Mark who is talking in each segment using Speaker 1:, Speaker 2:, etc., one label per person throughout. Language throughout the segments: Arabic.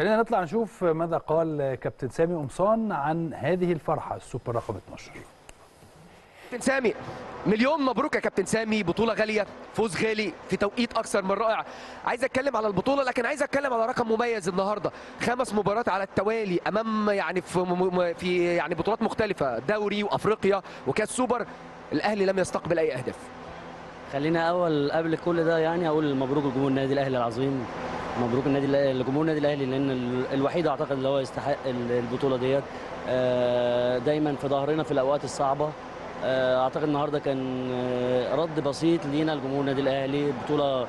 Speaker 1: خلينا نطلع نشوف ماذا قال كابتن سامي قمصان عن هذه الفرحة السوبر رقم 12
Speaker 2: كابتن سامي مليون مبروك يا كابتن سامي بطولة غالية فوز غالي في توقيت أكثر من رائع. عايز أتكلم على البطولة لكن عايز أتكلم على رقم مميز النهاردة. خمس مباريات على التوالي أمام يعني في في يعني بطولات مختلفة دوري وأفريقيا وكأس سوبر. الأهلي لم يستقبل أي أهداف.
Speaker 3: خلينا أول قبل كل ده يعني أقول مبروك لجمهور النادي الأهلي العظيم. مبروك النادي لجمهور النادي الأهلي لأن ال- الوحيد أعتقد اللي هو يستحق ال- البطولة ديت. آه، دايما في ظهرنا في الأوقات الصعبة. آه، أعتقد النهارده كان آه، رد بسيط لينا لجمهور النادي الأهلي بطولة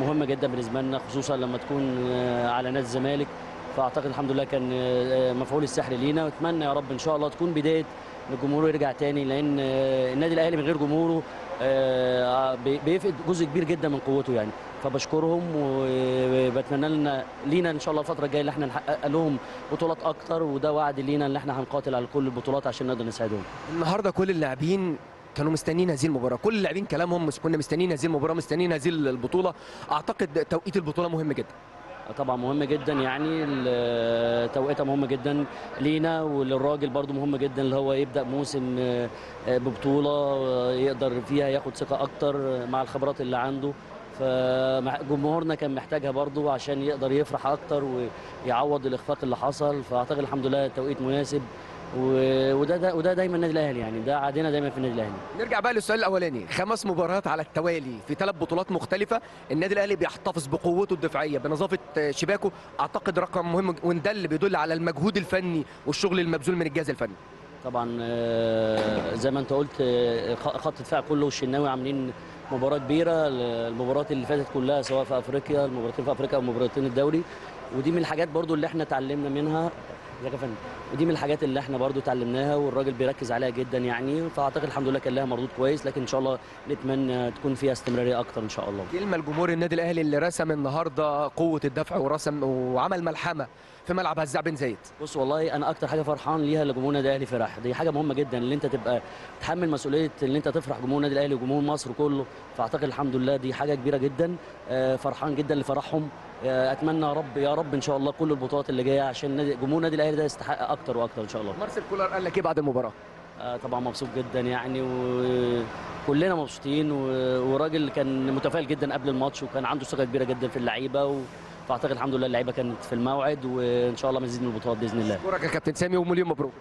Speaker 3: مهمة جدا بالنسبة لنا خصوصا لما تكون على نادي الزمالك. فأعتقد الحمد لله كان آه، مفعول السحر لينا. وأتمنى يا رب إن شاء الله تكون بداية ان الجمهور يرجع تاني لأن آه، النادي الأهلي من غير جمهوره آه، بي- بيفقد جزء كبير جدا من قوته يعني. فبشكرهم وبتمنى لنا لينا إن شاء الله الفترة الجاية اللي إحنا نحقق لهم بطولات أكتر وده وعد لينا إن إحنا هنقاتل على كل البطولات عشان نقدر نساعدهم.
Speaker 2: النهاردة كل اللاعبين كانوا مستنيين هذه المباراة. كل اللاعبين كلامهم كنا مستنيين هذه المباراة مستنيين هذه البطولة. أعتقد توقيت البطولة مهم جدا.
Speaker 3: طبعا مهم جدا يعني توقيتها مهمه جدا لينا وللراجل برضو مهم جدا اللي هو يبدأ موسم آه، آه، ببطولة آه، يقدر فيها ياخد ثقة أكتر مع الخبرات اللي عنده. فجمهورنا كان محتاجها برضو عشان يقدر يفرح أكتر ويعوض الإخفاق اللي حصل. فأعتقد الحمد لله توقيت مناسب. وده ده وده دايما النادي الأهلي يعني ده عادنا دايما في النادي الأهلي.
Speaker 2: نرجع بقى للسؤال الأولاني. خمس مباريات على التوالي في ثلاث بطولات مختلفة. النادي الأهلي بيحتفظ بقوته الدفاعية بنظافة شباكه. أعتقد رقم مهم وده اللي بيدل على المجهود الفني والشغل المبذول من الجهاز الفني.
Speaker 3: طبعا آه، زي ما أنت قلت آه، خط الدفاع كله والشناوي عاملين مباراة كبيرة. المباريات اللي فاتت كلها سواء في أفريقيا المباراتين في أفريقيا أو مباراتين الدوري. ودي من الحاجات برضو اللي إحنا اتعلمنا منها. ازيك يا فندم؟ ودي من الحاجات اللي إحنا برضو اتعلمناها والراجل بيركز عليها جدا يعني فأعتقد الحمد لله كان لها مردود كويس لكن إن شاء الله نتمنى تكون فيها استمرارية أكتر إن شاء الله.
Speaker 2: كلمة لجمهور النادي الأهلي اللي رسم النهارده قوة الدفع ورسم وعمل ملحمة. في ملعب هزاع بن زايد.
Speaker 3: بص والله أنا أكتر حاجة فرحان ليها لجمهور النادي الأهلي فرح دي حاجة مهمة جدا إن أنت تبقى تحمل مسؤولية إن أنت تفرح جمهور النادي الأهلي وجمهور مصر كله. فأعتقد الحمد لله دي حاجة كبيرة جدا آه، فرحان جدا لفرحهم. آه، أتمنى يا رب يا رب إن شاء الله كل البطولات اللي جاية عشان جمهور النادي الأهلي ده يستحق أكتر وأكتر إن شاء الله.
Speaker 2: مارسيل كولر قال لك إيه بعد المباراة؟
Speaker 3: آه، طبعا مبسوط جدا يعني وكلنا مبسوطين وراجل كان متفائل جدا قبل الماتش وكان عنده ثقة كبيرة جدا في اللعيبة و... فأعتقد الحمد لله اللعيبة كانت في الموعد وإن شاء الله مزيد من البطولات بإذن الله.
Speaker 2: اشكرك يا كابتن سامي ومليون مبروك.